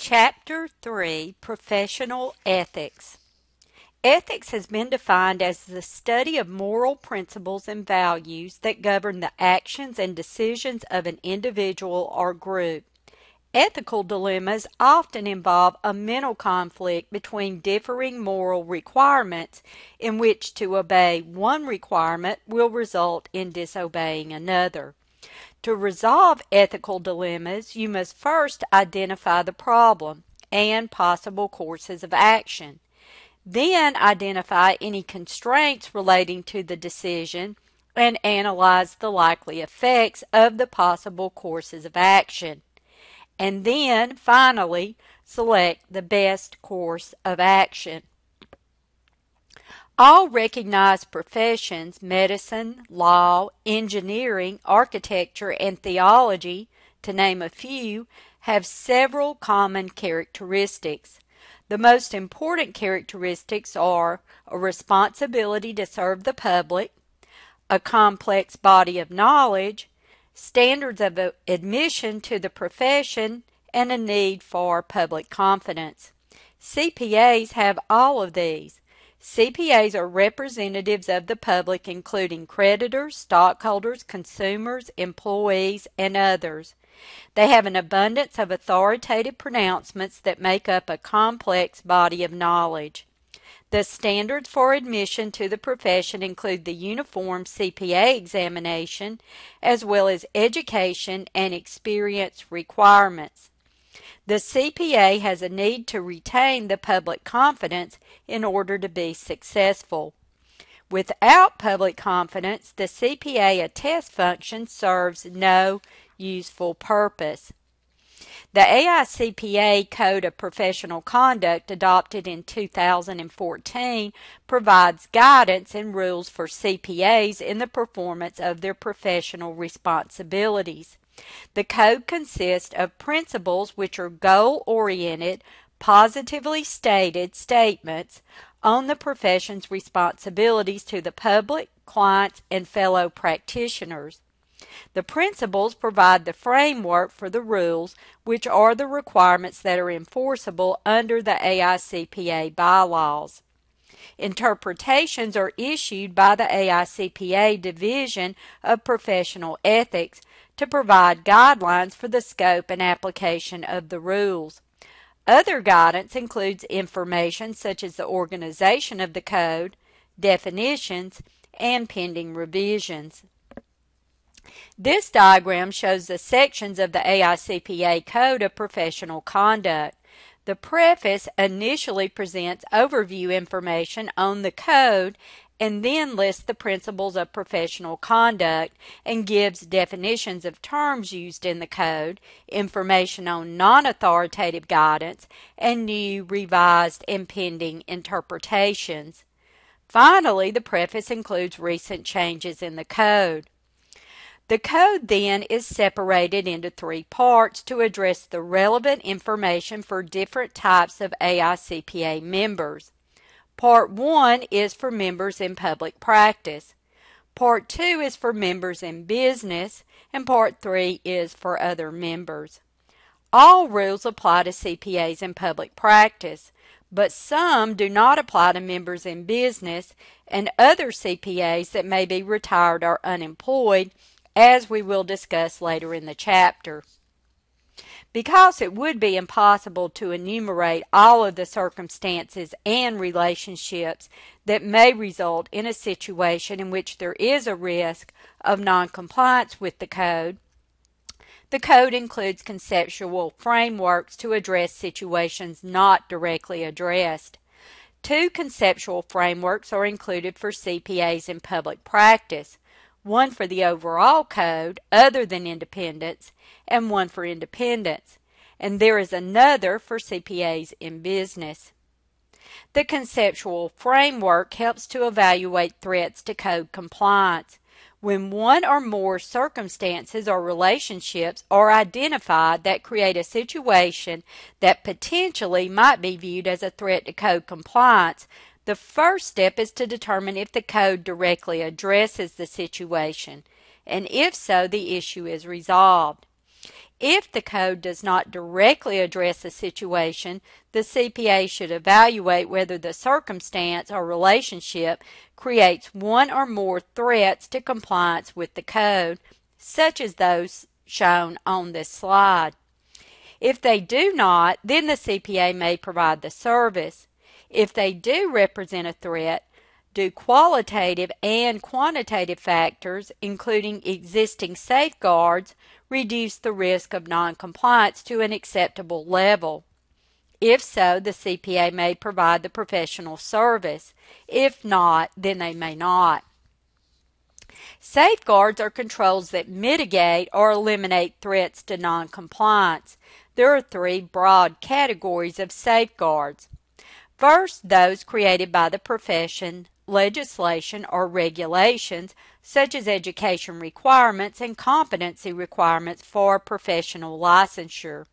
Chapter 3 Professional Ethics Ethics has been defined as the study of moral principles and values that govern the actions and decisions of an individual or group. Ethical dilemmas often involve a mental conflict between differing moral requirements in which to obey one requirement will result in disobeying another. To resolve ethical dilemmas, you must first identify the problem and possible courses of action. Then identify any constraints relating to the decision and analyze the likely effects of the possible courses of action. And then, finally, select the best course of action. All recognized professions, medicine, law, engineering, architecture, and theology, to name a few, have several common characteristics. The most important characteristics are a responsibility to serve the public, a complex body of knowledge, standards of admission to the profession, and a need for public confidence. CPAs have all of these. CPAs are representatives of the public, including creditors, stockholders, consumers, employees, and others. They have an abundance of authoritative pronouncements that make up a complex body of knowledge. The standards for admission to the profession include the uniform CPA examination, as well as education and experience requirements. The CPA has a need to retain the public confidence in order to be successful. Without public confidence, the CPA attest function serves no useful purpose. The AICPA Code of Professional Conduct, adopted in 2014, provides guidance and rules for CPAs in the performance of their professional responsibilities. The code consists of principles which are goal oriented, positively stated statements on the profession's responsibilities to the public, clients, and fellow practitioners. The principles provide the framework for the rules, which are the requirements that are enforceable under the AICPA bylaws. Interpretations are issued by the AICPA Division of Professional Ethics to provide guidelines for the scope and application of the rules. Other guidance includes information such as the organization of the code, definitions, and pending revisions. This diagram shows the sections of the AICPA Code of Professional Conduct. The preface initially presents overview information on the code and then lists the principles of professional conduct and gives definitions of terms used in the code, information on non authoritative guidance, and new, revised, and pending interpretations. Finally, the preface includes recent changes in the code. The code then is separated into three parts to address the relevant information for different types of AICPA members. Part 1 is for members in public practice. Part 2 is for members in business, and Part 3 is for other members. All rules apply to CPAs in public practice, but some do not apply to members in business and other CPAs that may be retired or unemployed, as we will discuss later in the chapter. Because it would be impossible to enumerate all of the circumstances and relationships that may result in a situation in which there is a risk of noncompliance with the code, the code includes conceptual frameworks to address situations not directly addressed. Two conceptual frameworks are included for CPAs in public practice one for the overall code other than independence, and one for independence. And there is another for CPAs in business. The conceptual framework helps to evaluate threats to code compliance. When one or more circumstances or relationships are identified that create a situation that potentially might be viewed as a threat to code compliance, the first step is to determine if the code directly addresses the situation, and if so, the issue is resolved. If the code does not directly address a situation, the CPA should evaluate whether the circumstance or relationship creates one or more threats to compliance with the code, such as those shown on this slide. If they do not, then the CPA may provide the service. If they do represent a threat, do qualitative and quantitative factors, including existing safeguards, reduce the risk of noncompliance to an acceptable level? If so, the CPA may provide the professional service. If not, then they may not. Safeguards are controls that mitigate or eliminate threats to noncompliance. There are three broad categories of safeguards. First, those created by the profession, legislation, or regulations, such as education requirements and competency requirements for professional licensure.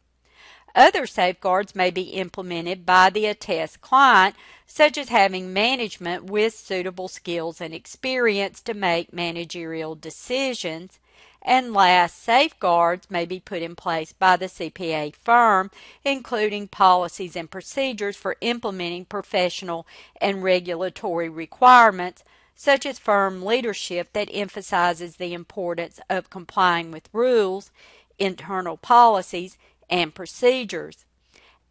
Other safeguards may be implemented by the attest client, such as having management with suitable skills and experience to make managerial decisions. And last, safeguards may be put in place by the CPA firm, including policies and procedures for implementing professional and regulatory requirements, such as firm leadership that emphasizes the importance of complying with rules, internal policies, and procedures.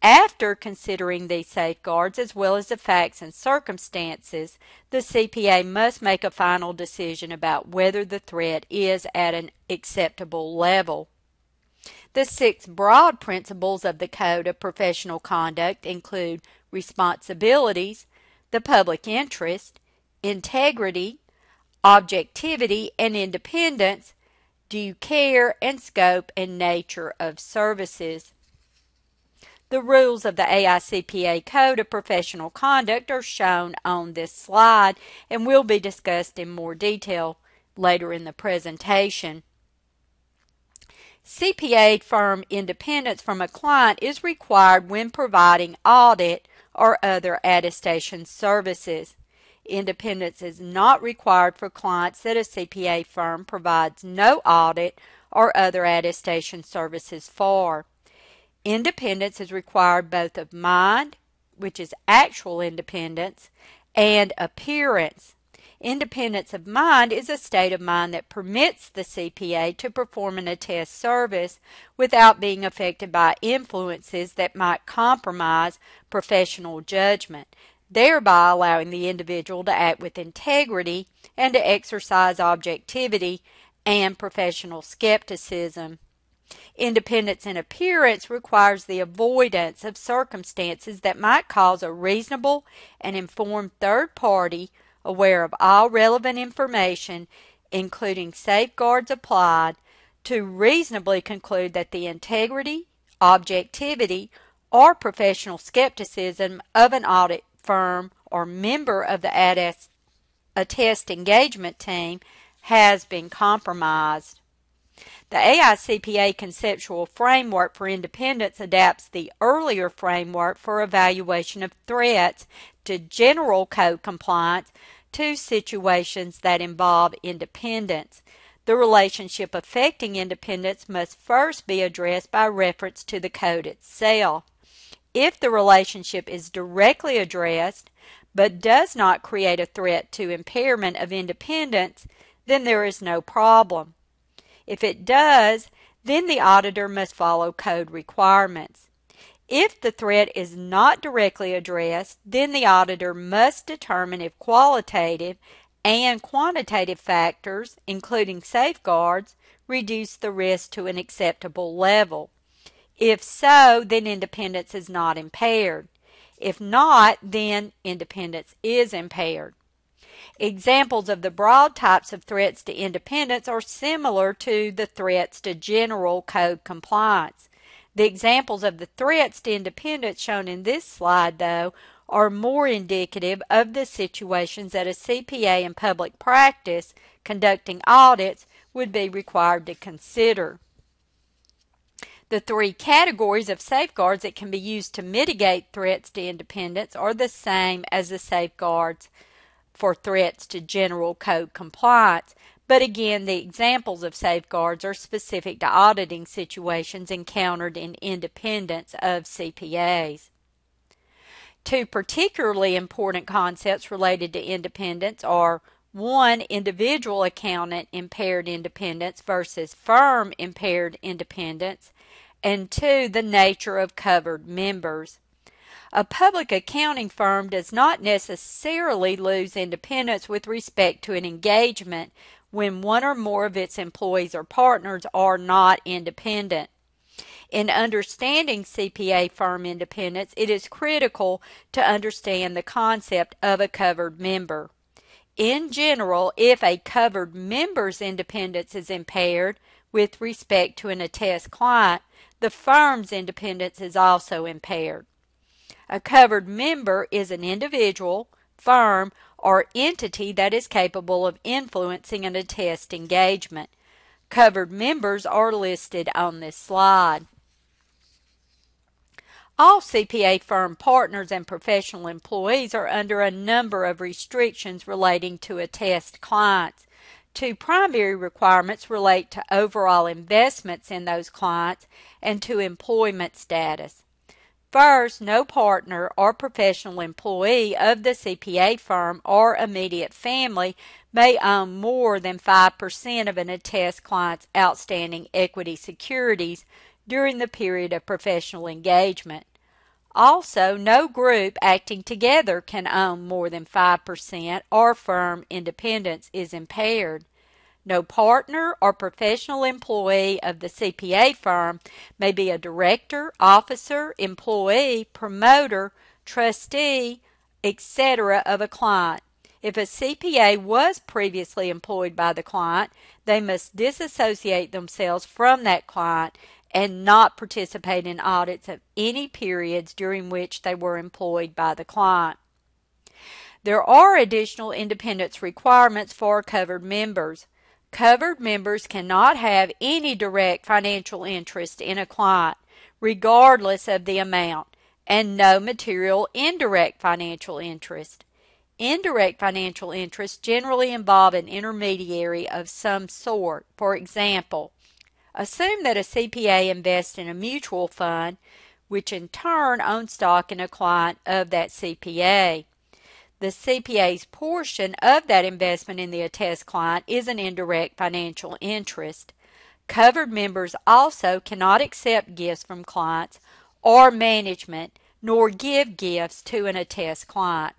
After considering these safeguards as well as the facts and circumstances, the CPA must make a final decision about whether the threat is at an acceptable level. The six broad principles of the Code of Professional Conduct include responsibilities, the public interest, integrity, objectivity and independence, due care and scope and nature of services. The rules of the AICPA Code of Professional Conduct are shown on this slide and will be discussed in more detail later in the presentation. CPA firm independence from a client is required when providing audit or other attestation services. Independence is not required for clients that a CPA firm provides no audit or other attestation services for. Independence is required both of mind, which is actual independence, and appearance. Independence of mind is a state of mind that permits the CPA to perform an attest service without being affected by influences that might compromise professional judgment thereby allowing the individual to act with integrity and to exercise objectivity and professional skepticism. Independence in appearance requires the avoidance of circumstances that might cause a reasonable and informed third party aware of all relevant information, including safeguards applied, to reasonably conclude that the integrity, objectivity, or professional skepticism of an audit firm or member of the attest, engagement team has been compromised. The AICPA conceptual framework for independence adapts the earlier framework for evaluation of threats to general code compliance to situations that involve independence. The relationship affecting independence must first be addressed by reference to the code itself. If the relationship is directly addressed but does not create a threat to impairment of independence, then there is no problem. If it does, then the auditor must follow code requirements. If the threat is not directly addressed, then the auditor must determine if qualitative and quantitative factors, including safeguards, reduce the risk to an acceptable level. If so, then independence is not impaired. If not, then independence is impaired. Examples of the broad types of threats to independence are similar to the threats to general code compliance. The examples of the threats to independence shown in this slide, though, are more indicative of the situations that a CPA in public practice conducting audits would be required to consider. The three categories of safeguards that can be used to mitigate threats to independence are the same as the safeguards for threats to general code compliance, but again, the examples of safeguards are specific to auditing situations encountered in independence of CPAs. Two particularly important concepts related to independence are one, individual accountant impaired independence versus firm impaired independence, and two, the nature of covered members. A public accounting firm does not necessarily lose independence with respect to an engagement when one or more of its employees or partners are not independent. In understanding CPA firm independence, it is critical to understand the concept of a covered member. In general, if a covered member's independence is impaired with respect to an attest client, the firm's independence is also impaired. A covered member is an individual, firm, or entity that is capable of influencing an attest engagement. Covered members are listed on this slide. All CPA firm partners and professional employees are under a number of restrictions relating to attest clients. Two primary requirements relate to overall investments in those clients and to employment status. First, no partner or professional employee of the CPA firm or immediate family may own more than 5% of an attest client's outstanding equity securities during the period of professional engagement. Also, no group acting together can own more than 5% or firm independence is impaired. No partner or professional employee of the CPA firm may be a director, officer, employee, promoter, trustee, etc. of a client. If a CPA was previously employed by the client, they must disassociate themselves from that client and not participate in audits of any periods during which they were employed by the client. There are additional independence requirements for covered members. Covered members cannot have any direct financial interest in a client, regardless of the amount, and no material indirect financial interest. Indirect financial interests generally involve an intermediary of some sort. For example, Assume that a CPA invests in a mutual fund, which in turn owns stock in a client of that CPA. The CPA's portion of that investment in the attest client is an indirect financial interest. Covered members also cannot accept gifts from clients or management, nor give gifts to an attest client.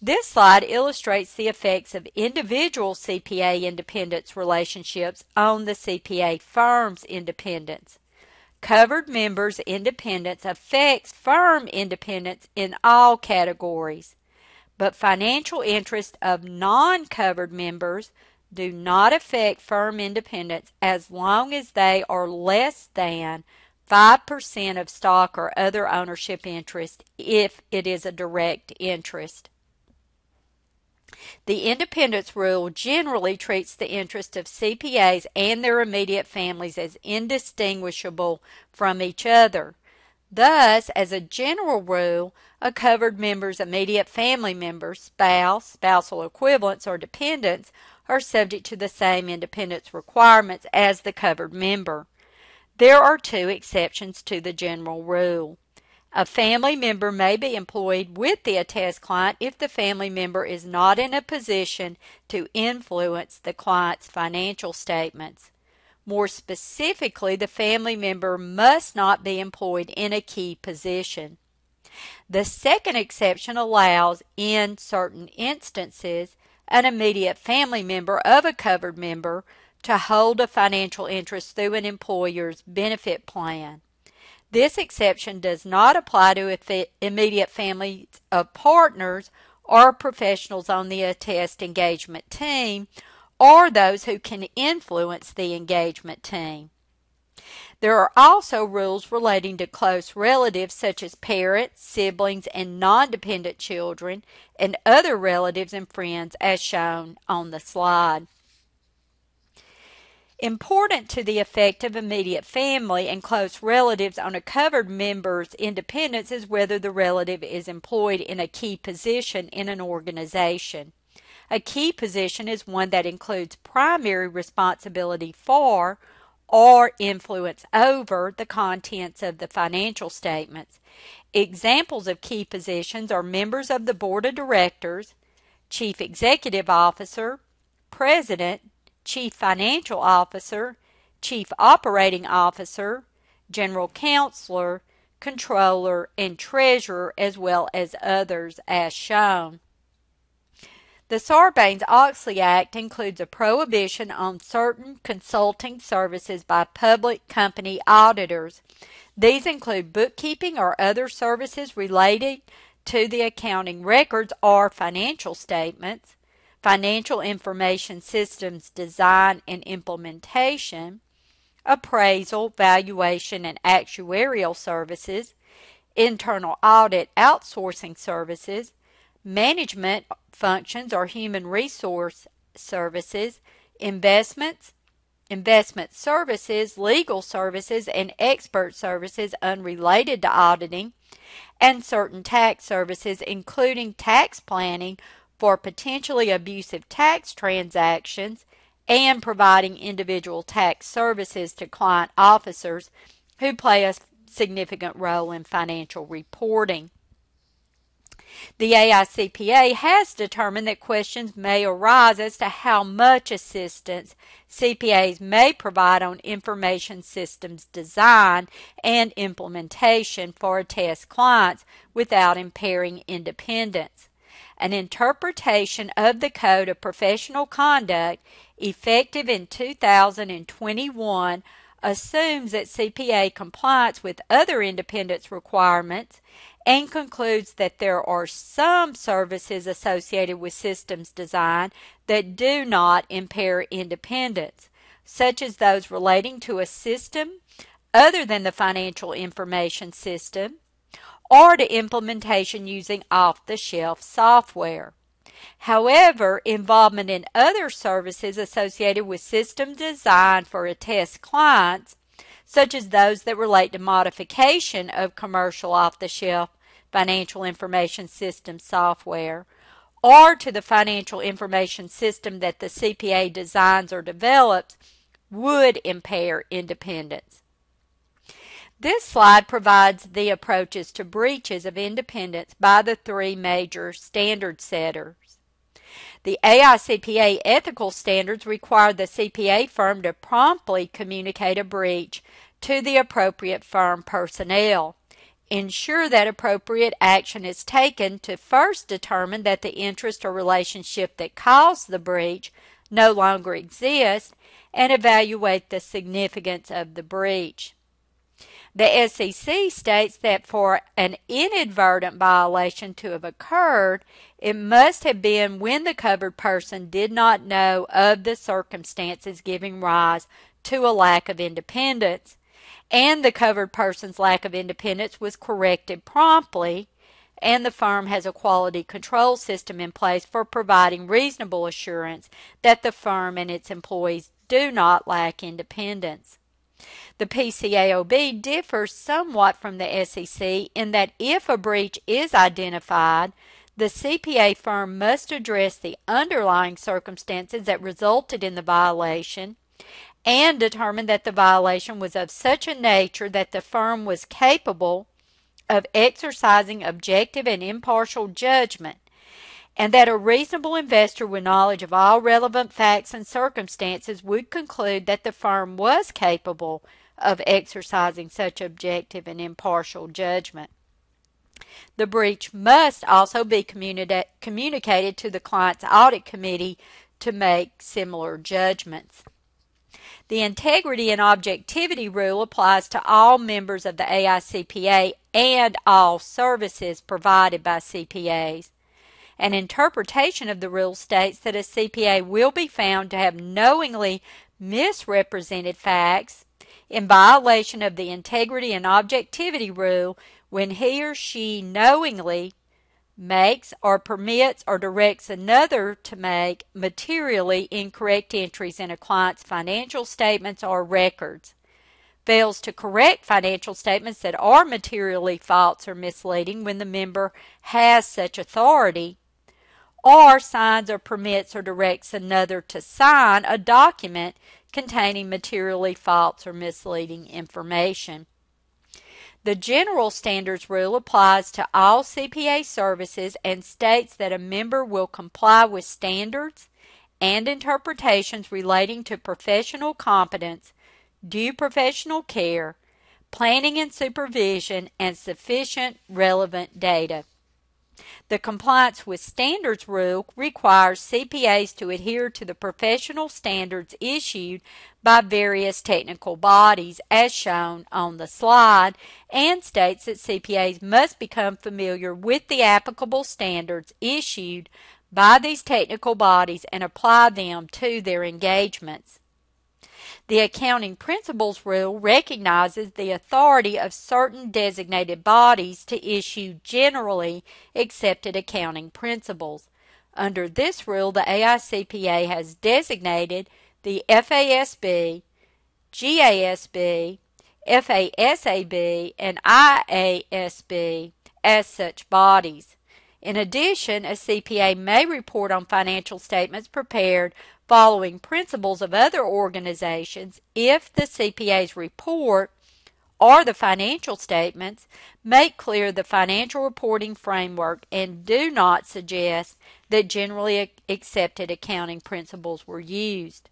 This slide illustrates the effects of individual CPA independence relationships on the CPA firm's independence. Covered members' independence affects firm independence in all categories, but financial interests of non covered members do not affect firm independence as long as they are less than 5% of stock or other ownership interest if it is a direct interest. The independence rule generally treats the interest of CPAs and their immediate families as indistinguishable from each other. Thus, as a general rule, a covered member's immediate family members, spouse, spousal equivalents, or dependents are subject to the same independence requirements as the covered member. There are two exceptions to the general rule. A family member may be employed with the attest client if the family member is not in a position to influence the client's financial statements. More specifically, the family member must not be employed in a key position. The second exception allows, in certain instances, an immediate family member of a covered member to hold a financial interest through an employer's benefit plan. This exception does not apply to immediate families of partners or professionals on the attest engagement team or those who can influence the engagement team. There are also rules relating to close relatives such as parents, siblings, and non dependent children, and other relatives and friends as shown on the slide. Important to the effect of immediate family and close relatives on a covered member's independence is whether the relative is employed in a key position in an organization. A key position is one that includes primary responsibility for or influence over the contents of the financial statements. Examples of key positions are members of the board of directors, chief executive officer, president, chief financial officer, chief operating officer, general counselor, controller, and treasurer, as well as others as shown. The Sarbanes-Oxley Act includes a prohibition on certain consulting services by public company auditors. These include bookkeeping or other services related to the accounting records or financial statements, financial information systems design and implementation, appraisal, valuation, and actuarial services, internal audit outsourcing services, management functions or human resource services, investments, investment services, legal services, and expert services unrelated to auditing, and certain tax services, including tax planning for potentially abusive tax transactions and providing individual tax services to client officers who play a significant role in financial reporting. The AICPA has determined that questions may arise as to how much assistance CPAs may provide on information systems design and implementation for attest clients without impairing independence. An interpretation of the Code of Professional Conduct effective in 2021 assumes that CPA compliance with other independence requirements and concludes that there are some services associated with systems design that do not impair independence, such as those relating to a system other than the financial information system or to implementation using off the shelf software. However, involvement in other services associated with system design for attest clients, such as those that relate to modification of commercial off the shelf financial information system software, or to the financial information system that the CPA designs or develops, would impair independence. This slide provides the approaches to breaches of independence by the three major standard setters. The AICPA ethical standards require the CPA firm to promptly communicate a breach to the appropriate firm personnel. Ensure that appropriate action is taken to first determine that the interest or relationship that caused the breach no longer exists and evaluate the significance of the breach. The SEC states that for an inadvertent violation to have occurred, it must have been when the covered person did not know of the circumstances giving rise to a lack of independence, and the covered person's lack of independence was corrected promptly, and the firm has a quality control system in place for providing reasonable assurance that the firm and its employees do not lack independence. The PCAOB differs somewhat from the SEC in that if a breach is identified, the CPA firm must address the underlying circumstances that resulted in the violation and determine that the violation was of such a nature that the firm was capable of exercising objective and impartial judgment and that a reasonable investor with knowledge of all relevant facts and circumstances would conclude that the firm was capable of exercising such objective and impartial judgment. The breach must also be communi- communicated to the client's audit committee to make similar judgments. The integrity and objectivity rule applies to all members of the AICPA and all services provided by CPAs. An interpretation of the rule states that a CPA will be found to have knowingly misrepresented facts in violation of the integrity and objectivity rule when he or she knowingly makes or permits or directs another to make materially incorrect entries in a client's financial statements or records, fails to correct financial statements that are materially false or misleading when the member has such authority, or signs or permits or directs another to sign a document containing materially false or misleading information. The General Standards Rule applies to all CPA services and states that a member will comply with standards and interpretations relating to professional competence, due professional care, planning and supervision, and sufficient relevant data. The Compliance with Standards Rule requires CPAs to adhere to the professional standards issued by various technical bodies as shown on the slide and states that CPAs must become familiar with the applicable standards issued by these technical bodies and apply them to their engagements. The Accounting Principles Rule recognizes the authority of certain designated bodies to issue generally accepted accounting principles. Under this rule, the AICPA has designated the FASB, GASB, FASAB, and IASB as such bodies. In addition, a CPA may report on financial statements prepared following principles of other organizations if the CPA's report or the financial statements make clear the financial reporting framework and do not suggest that generally accepted accounting principles were used.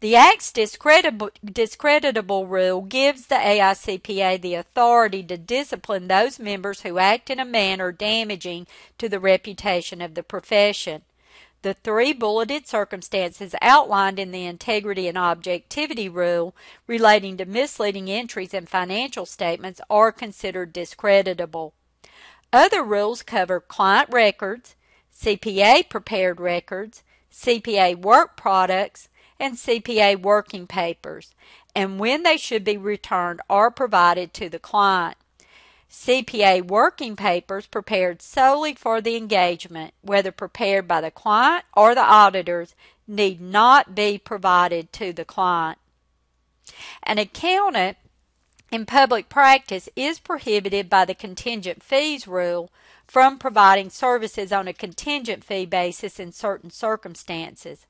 The Acts discreditable, discreditable rule gives the AICPA the authority to discipline those members who act in a manner damaging to the reputation of the profession. The three bulleted circumstances outlined in the integrity and objectivity rule relating to misleading entries in financial statements are considered discreditable. Other rules cover client records, CPA prepared records, CPA work products, and CPA working papers, and when they should be returned are provided to the client. CPA working papers prepared solely for the engagement, whether prepared by the client or the auditors, need not be provided to the client. An accountant in public practice is prohibited by the contingent fees rule from providing services on a contingent fee basis in certain circumstances.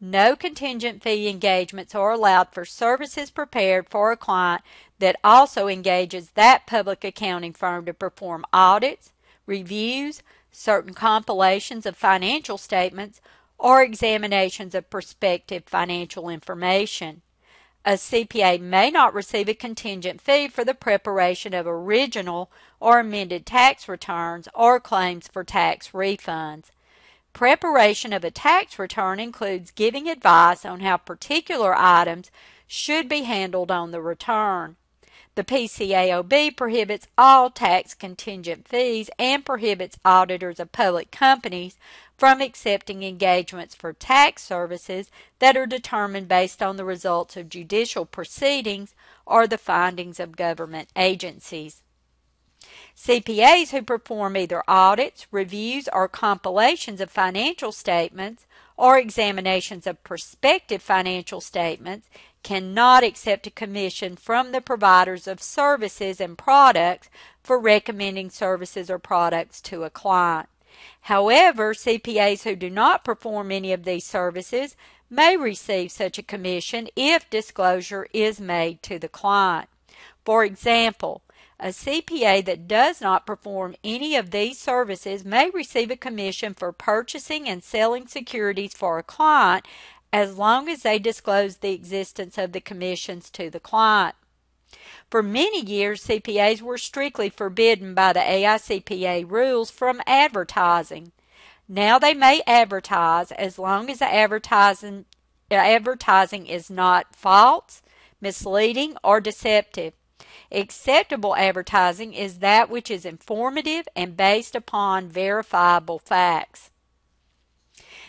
No contingent fee engagements are allowed for services prepared for a client that also engages that public accounting firm to perform audits, reviews, certain compilations of financial statements, or examinations of prospective financial information. A CPA may not receive a contingent fee for the preparation of original or amended tax returns or claims for tax refunds. Preparation of a tax return includes giving advice on how particular items should be handled on the return. The PCAOB prohibits all tax contingent fees and prohibits auditors of public companies from accepting engagements for tax services that are determined based on the results of judicial proceedings or the findings of government agencies. CPAs who perform either audits, reviews, or compilations of financial statements or examinations of prospective financial statements cannot accept a commission from the providers of services and products for recommending services or products to a client. However, CPAs who do not perform any of these services may receive such a commission if disclosure is made to the client. For example, a CPA that does not perform any of these services may receive a commission for purchasing and selling securities for a client as long as they disclose the existence of the commissions to the client. For many years, CPAs were strictly forbidden by the AICPA rules from advertising. Now they may advertise as long as the advertising, advertising is not false, misleading, or deceptive. Acceptable advertising is that which is informative and based upon verifiable facts.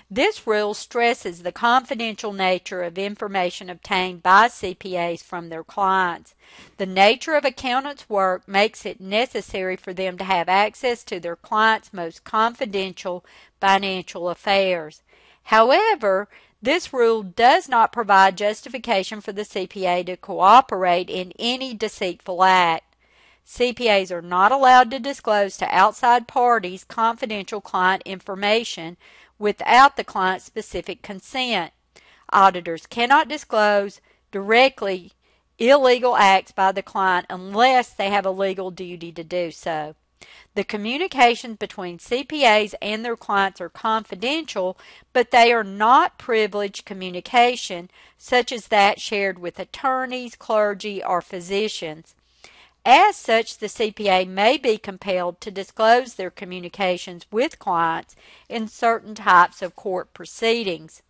This rule stresses the confidential nature of information obtained by CPAs from their clients. The nature of accountants' work makes it necessary for them to have access to their clients' most confidential financial affairs. However, this rule does not provide justification for the CPA to cooperate in any deceitful act. CPAs are not allowed to disclose to outside parties confidential client information without the client's specific consent. Auditors cannot disclose directly illegal acts by the client unless they have a legal duty to do so. The communications between CPAs and their clients are confidential, but they are not privileged communication, such as that shared with attorneys, clergy, or physicians. As such, the CPA may be compelled to disclose their communications with clients in certain types of court proceedings.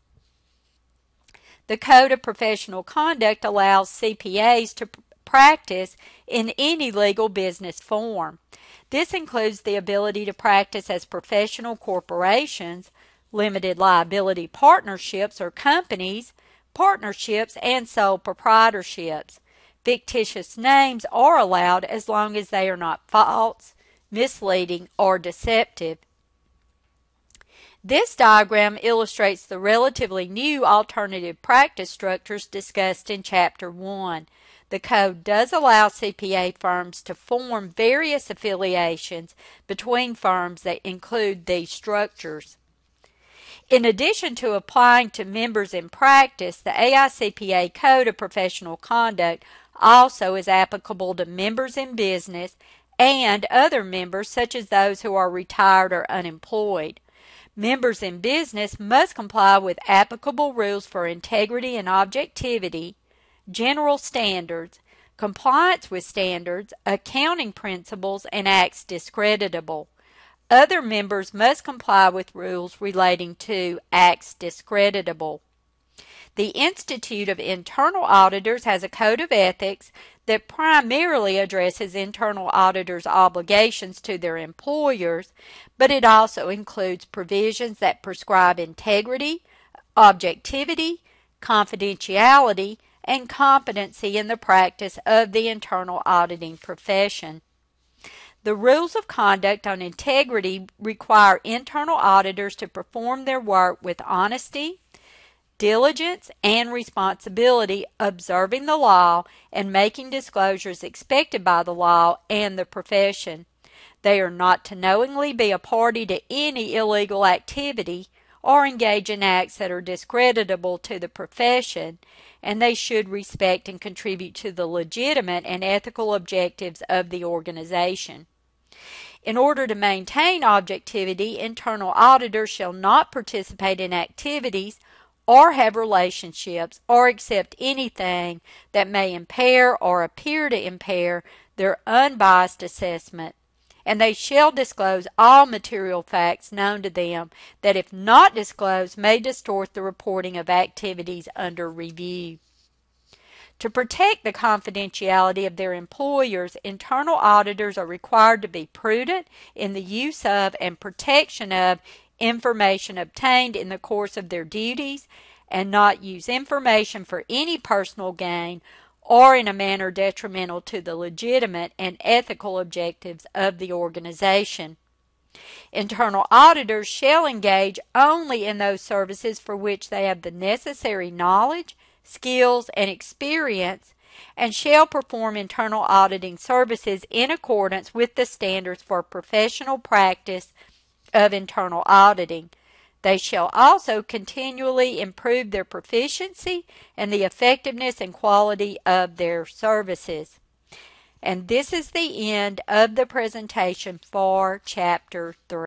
The Code of Professional Conduct allows CPAs to practice in any legal business form. This includes the ability to practice as professional corporations, limited liability partnerships or companies, partnerships, and sole proprietorships. Fictitious names are allowed as long as they are not false, misleading, or deceptive. This diagram illustrates the relatively new alternative practice structures discussed in Chapter 1. The code does allow CPA firms to form various affiliations between firms that include these structures. In addition to applying to members in practice, the AICPA Code of Professional Conduct also is applicable to members in business and other members such as those who are retired or unemployed. Members in business must comply with applicable rules for integrity and objectivity, general standards, compliance with standards, accounting principles, and acts discreditable. Other members must comply with rules relating to acts discreditable. The Institute of Internal Auditors has a code of ethics that primarily addresses internal auditors' obligations to their employers, but it also includes provisions that prescribe integrity, objectivity, confidentiality, and competency in the practice of the internal auditing profession. The rules of conduct on integrity require internal auditors to perform their work with honesty, diligence, and responsibility, observing the law and making disclosures expected by the law and the profession. They are not to knowingly be a party to any illegal activity or engage in acts that are discreditable to the profession, and they should respect and contribute to the legitimate and ethical objectives of the organization. In order to maintain objectivity, internal auditors shall not participate in activities or have relationships or accept anything that may impair or appear to impair their unbiased assessment. And they shall disclose all material facts known to them that, if not disclosed, may distort the reporting of activities under review. To protect the confidentiality of their employers, internal auditors are required to be prudent in the use of and protection of information obtained in the course of their duties and not use information for any personal gain or in a manner detrimental to the legitimate and ethical objectives of the organization. Internal auditors shall engage only in those services for which they have the necessary knowledge, skills, and experience and shall perform internal auditing services in accordance with the standards for professional practice of internal auditing. They shall also continually improve their proficiency and the effectiveness and quality of their services. And this is the end of the presentation for Chapter 3.